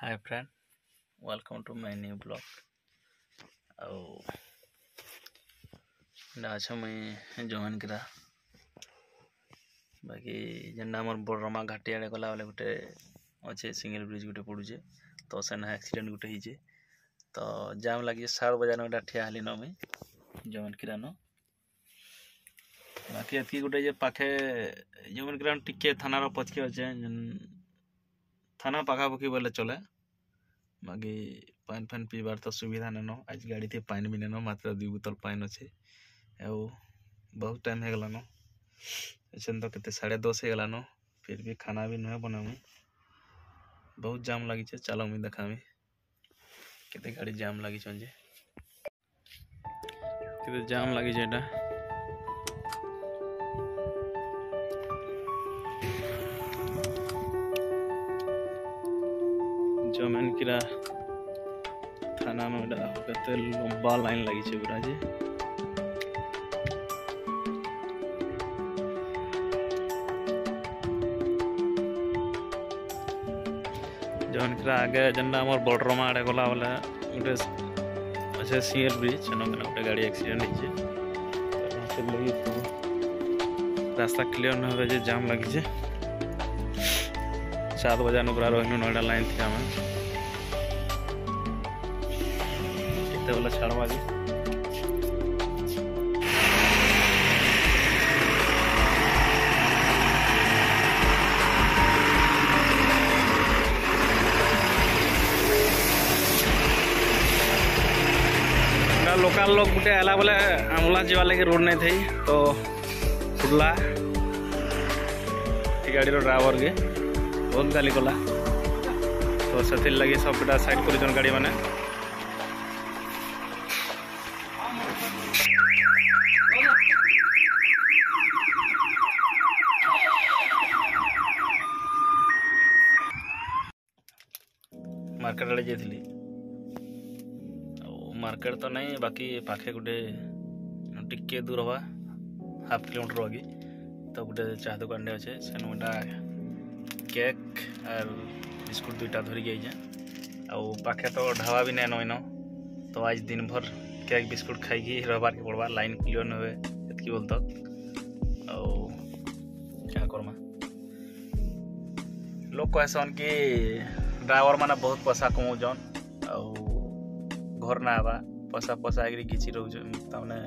Hi friend welcome to my new blog और अच्छा मुई जॉइन करा। बाकी जेनटा आम बड़रमा घाटी आड़े गला बेले गोटे अच्छे सिंगल ब्रिज गोटे पड़ूचे तो से एक्सीडेंट गोटे होचे तो जाम लगे सार बजार गोटा ठिया हली न मुई जॉइन करा न। बाकी एतकी गोटे पाखे ज़मीन करा टिके थानार पचके अच्छे ଥାନା ପାଖାପାଖି ବୋଲେ ଚଲେ ବାକି ପାନ୍ ଫାନ୍ ପିଇବାର୍ ତ ସୁବିଧା ନେନ ଆଜି ଗାଡ଼ିଥି ପାନ୍ ବି ନେନ ମାତ୍ର ଦୁଇ ବୋତଲ ପାନ୍ ଅଛେ ଆଉ ବହୁତ ଟାଇମ୍ ହେଇଗଲାନ ଏଛେନ୍ ତ କେତେ ସାଢ଼େ ଦଶ ହେଇଗଲାନ ଫିର୍ ବି ଖାନା ବି ନୁହେଁ ବନାମି ବହୁତ ଜାମ୍ ଲାଗିଛେ ଚାଲ ମୁଇଁ ଦେଖାମି କେତେ ଗାଡ଼ି ଜାମ୍ ଲାଗିଛନ୍ ଯେ କେତେ ଜାମ୍ ଲାଗିଛେ ଏଇଟା पूरा थानामे कते तो लंबा लाइन लागि छै पूरा जे जनकरा आगे जेना हमर बॉर्डर आड़े गला वाला गोटे अच्छे सीएल ब्रिज से गोटे गाड़ी एक्सीडेंट हो रास्ता क्लियर न हो जाम लगी सात बजे पूरा रही नोएडा लाइन थी आम। सकते वाला। छाड़वा लोकाल लोग गोटे आला बोले आमला जीवा लगे रोड नहीं थी तो फुटला गाड़ी ड्राइवर के, बहुत गाली कला। तो से लगे सबकटा सैड कर गाड़ी मैंने ଆଉ ମାର୍କେଟ ତ ନାହିଁ ବାକି ପାଖେ ଗୋଟେ ଟିକେ ଦୂର ହବା ହାଫ୍ କିଲୋମିଟର ବାକି। ତ ଗୋଟେ ଚାହା ଦୋକାନଟେ ଅଛେ ସେନୁ ଏଇଟା କେକ୍ ଆର୍ ବିସ୍କୁଟ୍ ଦୁଇଟା ଧରିକି ଆଇଛେଁ ଆଉ ପାଖେ ତ ଢାବା ବି ନାଇଁ ନଇନ ତ ଆଜି ଦିନ ଭର କେକ୍ ବିସ୍କୁଟ୍ ଖାଇକି ରହବାର୍କେ ପଡ଼ବା ଲାଇନ୍ କ୍ଲିଅର୍ ନେବେ ଏତ୍କି ବୋଲ ତକ୍ ଆଉ କାଁ କର୍ମା। ଲୋକ କହେସନ୍ କି ଡ୍ରାଇଭର ମାନେ ବହୁତ ପଇସା କମଉଛନ୍ ଆଉ ଘର ନା ହେବା ପଇସା ପଇସା ହେଇକିରି ଘିଚି ରହୁଛନ୍ ତାମାନେ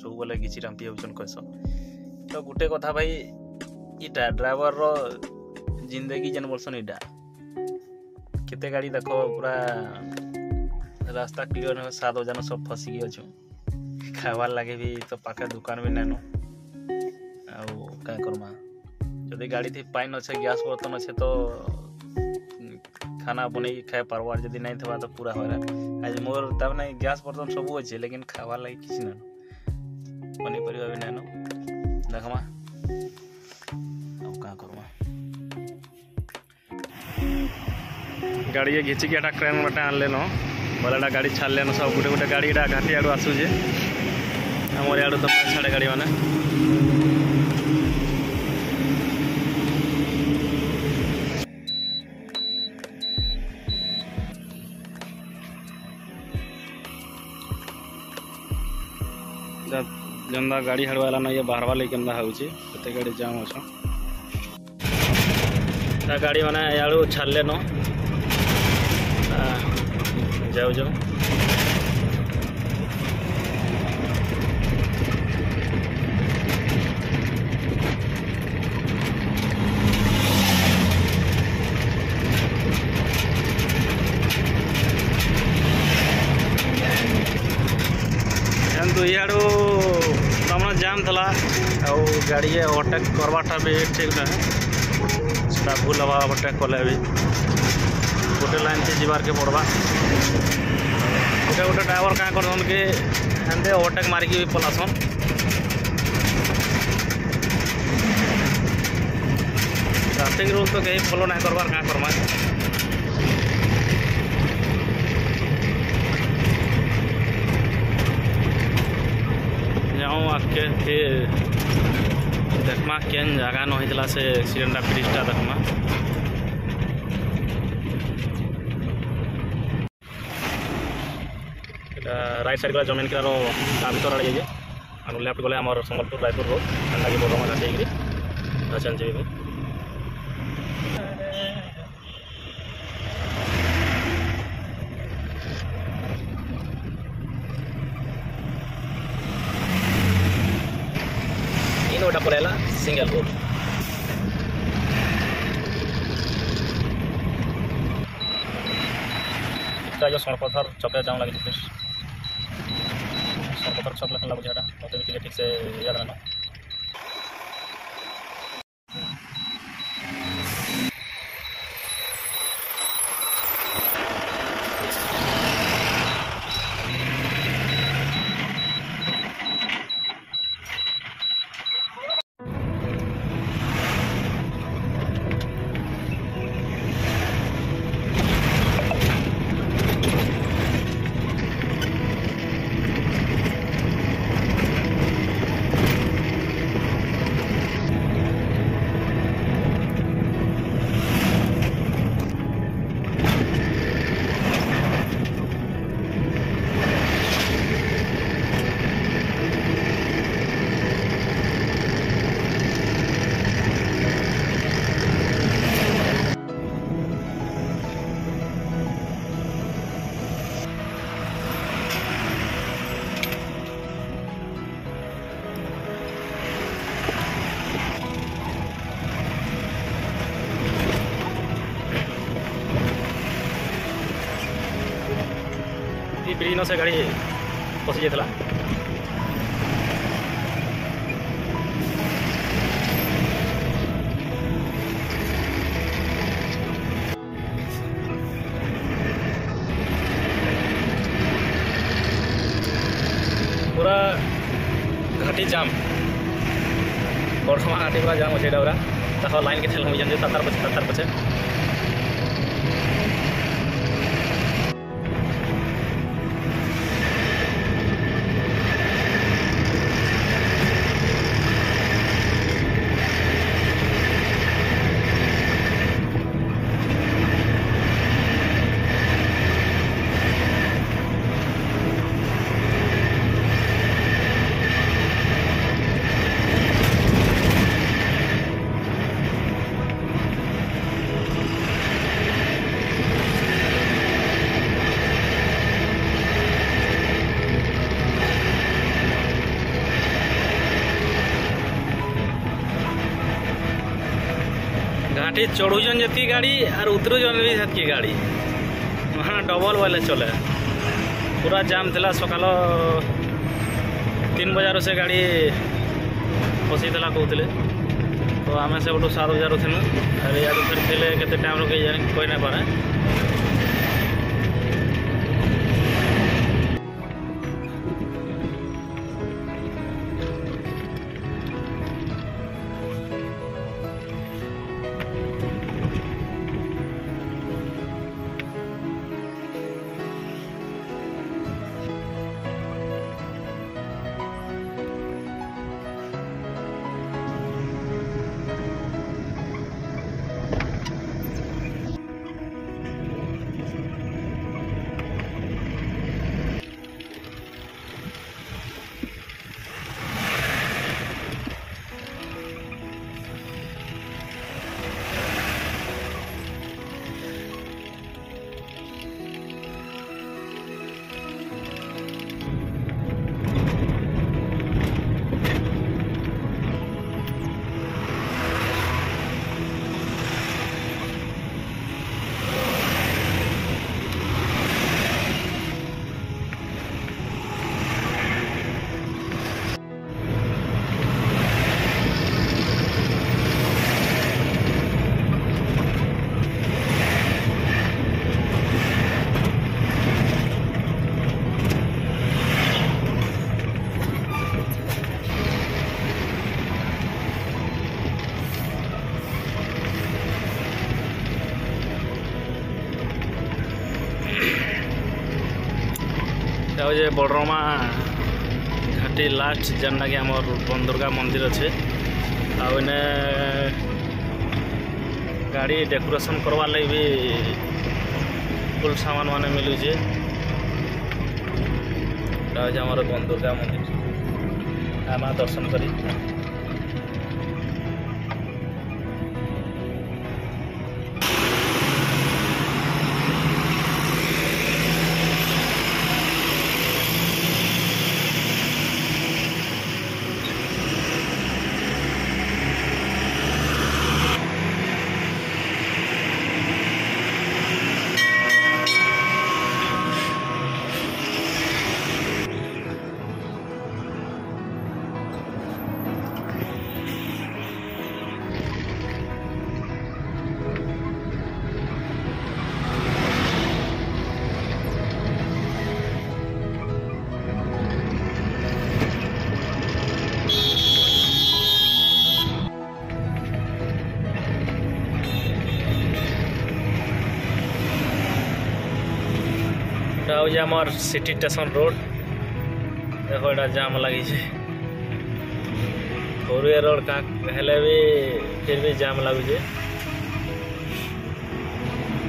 ସବୁବେଲେ ଘିଚି ରାମ୍ପି ହେଉଛନ୍ କହେସନ୍ ତ ଗୋଟେ କଥା ଭାଇ ଇଟା ଡ୍ରାଇଭରର ଜିନ୍ଦଗି ଯେନ୍ ବୋଲସନ୍ ଇଟା କେତେ ଗାଡ଼ି ଦେଖ ପୁରା ରାସ୍ତା କ୍ଲିଅର୍ ନୁହେଁ ସାତ ବଜାନ ସବୁ ଫସିକି ଅଛୁ। ଖାଇବାର୍ ଲାଗି ବି ତ ପାଖେ ଦୁକାନ ବି ନାଇନ। ଆଉ କାଁ କର୍ମା? ଯଦି ଗାଡ଼ିଥି ପାଇନ୍ ଅଛେ ଗ୍ୟାସ୍ ବର୍ତ୍ତନ ଅଛେ ତ खाना बनेगी खाए परवार यदि नहीं थे तो पूरा हो आज मोर तब ना गैस बर्तन सब अच्छे लेकिन खावा लगे किसी ना। पनीपरिया भी नहीं देखमा। अब क्या करमा गाड़ी घिचिकी एटा क्रेन गोटे आनले न बोले गाड़ी छाड़ले न सब गोटे गोटे गाड़ी एटा घाटी आड़ू आसूचे आमर आड़ू तो छाड़े गाड़ी मैंने ଯେନ୍ତା ଗାଡ଼ି ହାଡ଼ବାଲା ନା ଇଏ ବାହାରବା ଲାଗି କେନ୍ତା ହେଉଛି କେତେ ଗାଡ଼ି ଜାମ୍ ଅଛନ୍। ତା ଗାଡ଼ି ମାନେ ଇଆଡ଼ୁ ଛାଡ଼ିଲେ ନ गाड़ी ओवरटेक करवाटा भी ठीक ना है। भूल हवा ओवरटेक कले भी गोटे लाइन से जबार के पड़वा गोटे गोटे ड्राइवर क्या कर ओवरटेक मारिकी भी पलासन ट्राफिक रूल तो कहीं फलो ना करवार क्या करमा जाऊँ ದಕ್ಮಾ ಕೇನ್ ಜಾಗಾನು ಹೋಯ್ತಲ್ಲ ಸೆ ಸಿಲಿಂಡ ಬ್ರಿಜ್ಟ ದಕ್ಮಾ রাইট সাইড গেলে জমিন কিনার তা ভিতর আড়ে যাই আর লেফট গেলে আমার সম্বলপুর রায়পুর রোড লাগি বড় মাছ আসে এগুলি আছেন যাই ಕಿಲೋಮೀಟರ್ ಪರ್ ಎಲ್ಲ ಸಿಂಗಲ್ ರೋಡ್ সড়পথার চকে জাম লাগে সড়পথার চক লেখা লাগুছে এটা মতো ঠিক সে ইয়াদ না। এই ব্রিজ ନ ସେ ଗାଡ଼ି ପଶି ଯାଇଥିଲା ପୁରା ଘାଟି ଜାମ୍ ବର୍ତ୍ତମାନ ଘାଟି ପୁରା ଜାମ୍ ଅଛି ଏଇଟା ପୁରା ତାଙ୍କ ଲାଇନ୍ କେତେ ଲମ୍ବିଛନ୍ତି ତାର ତାର ये चढ़ू जी गाड़ी आर उतरू भी जती गाड़ी। हाँ डबल वाले चले। पूरा जाम थी सकाल तीन बजार से गाड़ी फसईला कहते तो आम से गोटू सार बजार थी फिर थे कैसे टाइम रुके जानी कही ना যে বড়মা ঘাটি লাস্ট যেনটাকি আমার বন্দরগা মন্দির আছে। আনে গাড়ি ডেকোরেশন করবার লাগে বি ফুল সামান মানে মিলুছে। এটা হচ্ছে আমার বন্দরগা মন্দির। আমার দর্শন করি। ये আমার সিটি স্টেশন রোড দেখো এটা জাম লাগিছে। ঘরুয়া রোড কাক হেলে বি, ফির বি জাম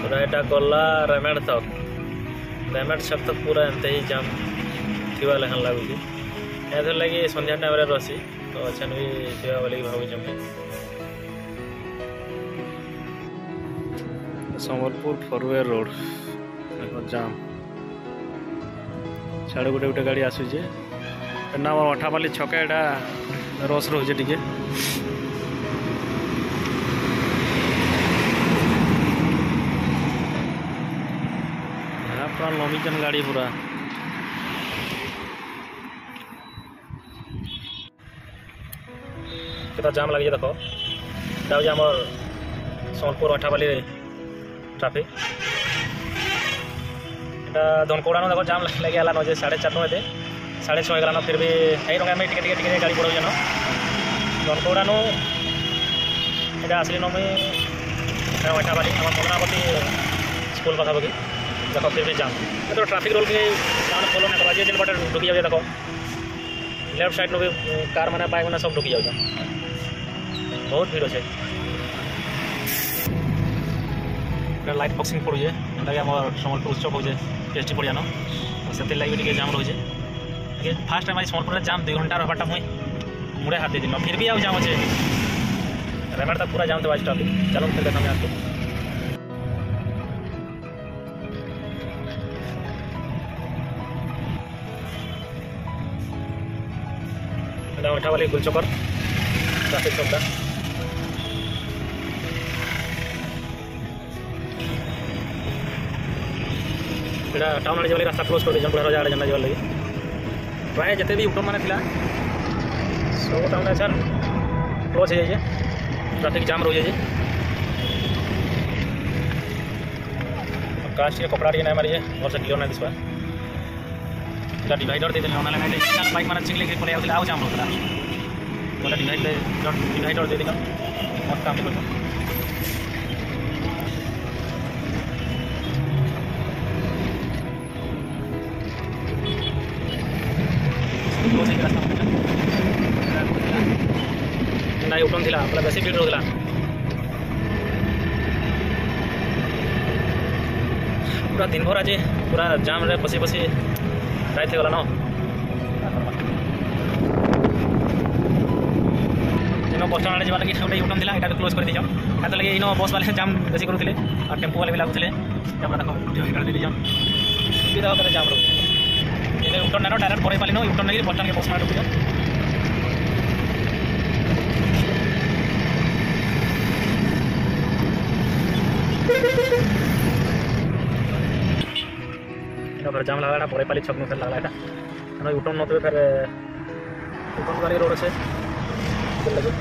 पूरा एटा गला रेमेड तक रेमेड छक तक पूरा एमते ही जाम थी लगुचे लगुच एथर सन्ध्या टाइम रसी तो अच्छा भी थोड़ा बोल भावुचे समबलपुर सम्बलपुर फरुए रोड जाम ଜାମ୍ ଛାଡ଼ୁ ଗୋଟେ ଗୋଟେ ଗାଡ଼ି ଆସୁଛେ। ଏଇଟା ଆମର ଅଠାପାଲି ଛକ ଏଇଟା ରସ୍ ରହୁଛେ ଟିକେ। ଏହା ପୁରା ଲମିଚନ୍ ଗାଡ଼ି ପୁରା। କେତେ ଜାମ୍ ଲାଗିଛି ଦେଖ। ଏଇଟା ହେଉଛି ଆମର ସମ୍ବଲପୁର ଅଠାପାଲି ଟ୍ରାଫିକ୍ এটা ধনকৌড়ানো দেখো জাম লাগি গেলানো যে সাড়ে চার নয় সাড়ে ছয় গেলানো, ফির বি এই রকম আমি টিকে টিকে টিকে গাড়ি পড়াও জানো ধনকৌড়ানো এটা আসলি নমি ওইটা বাড়ি আমার মদনাপতি স্কুল পাখাপাখি দেখো, ফির জাম এত ট্রাফিক রুল কি মানে ফলো না করা যে যেন বাটে, ঢুকি যাবে, দেখো। লেফট সাইড নবি কার মানে বাইক মানে সব ঢুকি যাবে বহুত ভিড় আছে ଏଇଟା ଲାଇଟ୍ ବକ୍ସିଂ ପଡ଼ୁଛେ ଯେନ୍ଟାକି ଆମର ସମ୍ବଲପୁର ଉତ୍ସବ ହଉଛେ ଟେଷ୍ଟି ପଡ଼ିଆନ ସେଥିର୍ ଲାଗି ଟିକେ ଜାମ୍ ରହୁଛେ ଟିକେ ଫାର୍ଷ୍ଟ ଟାଇମ୍ ଆଜି ସମ୍ବଲପୁରରେ ଜାମ୍ ଦୁଇ ଘଣ୍ଟା ରହବାଟା ମୁଇଁ ମୁଡ଼େ ହାତ ଦେଇଦିନ ଫିର୍ ବି ଆଉ ଜାମ୍ ଅଛେ ରେମାଡ଼ ତ ପୁରା ଜାମ୍ ଦେବା ଷ୍ଟଲ୍ ଚାଲନ୍ତୁ ଫିର୍ ଦେଖାମି ଆସୁ ଏଇଟା ଅଠାବାଲି ଗୁଲଚକର ଟ୍ରାଫିକ୍ ଚକଟା ସେଇଟା ଟାଉନ୍ ଆଡ଼େ ଯିବା ଲାଗି ରାସ୍ତା କ୍ଲୋଜ୍ କରିଦେଇଛନ୍ ବୁଢ଼ା ରାଜା ଆଡ଼େ ଯେନ୍ତା ଯିବାର୍ ଲାଗି। ପ୍ରାୟ ଯେତେ ବି ଉପରମାନେ ଥିଲା ସବୁ ଟାଉନ୍ ସାର୍ କ୍ଲୋଜ୍ ହେଇଯାଇଛେ ଟ୍ରାଫିକ୍ ଜାମ୍ ରହିଯାଇଛେ। କାଚ୍ ଟିକେ କପଡ଼ା ଟିକେ ନାଇଁ ମାରିଛେ ଭଲସେ କ୍ଲିଅର୍ ନାଇଁ ଦିଶବା। ସେଟା ଡିଭାଇଡର୍ ଦେଇଦେଲେ ଅନାଲେ ନାଇଁ ଦେଇଦେଲେ। ବାଇକ୍ ମାନେ ଚିଙ୍ଗିଲେ ପଳେଇ ଆଉଥିଲେ ଆଉ ଜାମ୍ ରହୁଥିଲା। ବୋଲେ ଡିଭାଇଡର୍ ଡିଭାଇଡର୍ ଦେଇଦେଲେ ମସ୍ତ କାମ କରିଦେଲେ ಡಿಸ್ಕೌಂಟ್ ପୁରା ବେଶୀ ଭିଡ଼ ಇರೋದಿಲ್ಲ ପୁରା ଦିନ ଭର ଆଜି ପୁରା ଜାମ୍ରେ ବସି ବସି ରାଇତ ହେଇଗଲା ନ ଯେନ ବସ୍ ଆଡ଼େ ଯିବା ଲାଗି ଗୋଟେ ୟୁଟର୍ନ ଥିଲା ଏଇଟା କ୍ଲୋଜ୍ କରିଦେଇଛନ୍ ହେତା ଲାଗି ଇନ ବସ୍ ବାଲେ ଜାମ୍ ବେଶୀ କରୁଥିଲେ ଆଉ ଟେମ୍ପୁ ବାଲେ ବି ଲାଗୁଥିଲେ ତା'ପରେ ତାକୁ ଏଇଟା ଦେଇଦେଇଛନ୍ ସୁବିଧା ଉପରେ ଜାମ୍ ରହୁଛି ଏଇଟା ୟୁଟର୍ନ ନେନ ଡାଇରେକ୍ଟ ପରେଇ ପାରିନ ୟୁଟର୍ନ ନେଇକି ବସ୍ ଷ୍ଟାଣ୍ଡ୍କେ ବସ୍ ଷ୍ଟାଣ୍ଡ୍ ରଖୁଛନ୍ इनो फिर जाम लगा परे पाली छक में फिर लगा था इनो यूटर्न नोते फिर यूटर्न वाली रोड से फिर लगे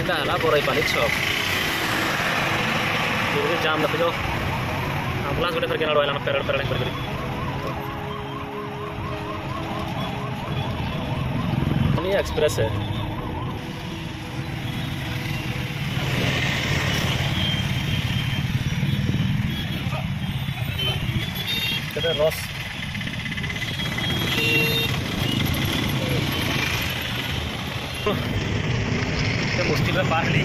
এটা হলা বড়াই পালি ছক फिर जाम रख जो आम्बुलांस गोटे फिर केना रहला ना पेरड पेरड कर कर এটা রস বস্তিটা পারলি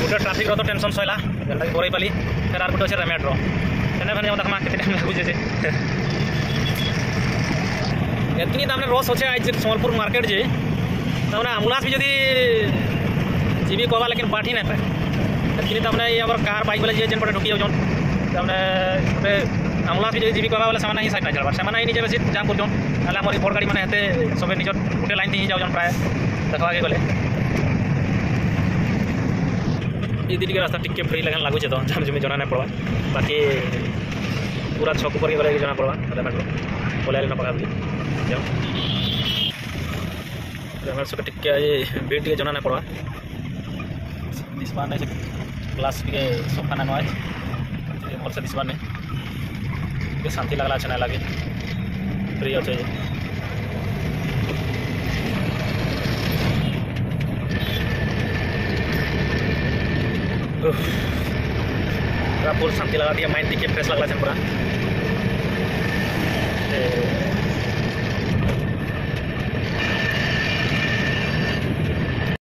ଗୋଟେ ଟ୍ରାଫିକ୍ର ତ ଟେନସନ୍ ସରିଲା ଯେନ୍ଟାକି ବରେଇ ପାଲି ଫେର୍ ଆର୍ ଗୋଟେ ଅଛେ ରେମେଟ୍ର ସେନେ ଫେନ୍ ଦେଖ୍ମା କେତେ ଟାଇମ୍ ଲାଗୁଛେ ଯେ ଏତ୍ନି ତାମାନେ ରସ୍ ଅଛେ ଆଜି ସମ୍ବଲପୁର ମାର୍କେଟ୍ ଯେ ତାମାନେ ଆମ୍ବୁଲାନ୍ସ ବି ଯଦି ଯିବି କହେବା ଲେକିନ୍ ପାଠି ନାଇଁ ପାଏ କିନ୍ତୁ ତାମାନେ ଇଏ ଆମର କାର୍ ବାଇକ୍ ବେଲେ ଯିଏ ଯେନ୍ ପଟେ ଢୁକି ଯାଉଛନ୍, ତାମାନେ ଗୋଟେ আমলাকে যদি জীবিকা বেলে সে হি সাইড না চলবার সে নিজে বেশি জাম করছন তাহলে আমার এই বড় গাড়ি মানে এতে সবে নিজের গোটে লাইন দিয়ে যাওছন প্রায় দেখবাকে গেলে এই দিকে রাস্তা টিকে ফ্রি লাগান লাগুছে তো জাম জমি জনা না পড়বা বাকি পুরা ছক উপরে গেলে জনা পড়বা তাহলে পাঠবো বলে না পাকা দিই যাও আমার সঙ্গে টিকে বিল টিকে জনা না পড়বা जाओ रेमेड्र से टिके ये बेट के जना ना पड़वा दिसबार नहीं क्लास के सफा ना नय भल से दिसबार नहीं ଟିକେ ଶାନ୍ତି ଲାଗ୍ଲା ଅଛି ନାଇଁ ଲାଗେ ଫ୍ରି ଅଛେ ଯେ ଉଫ୍। ପୁରା ଫୁଲ୍ ଶାନ୍ତି ଲାଗ୍ଲା ଟିକେ ମାଇଣ୍ଡ ଟିକେ ଫ୍ରେଶ୍ ଲାଗ୍ଲା ସେନ୍ ପୁରା ଏ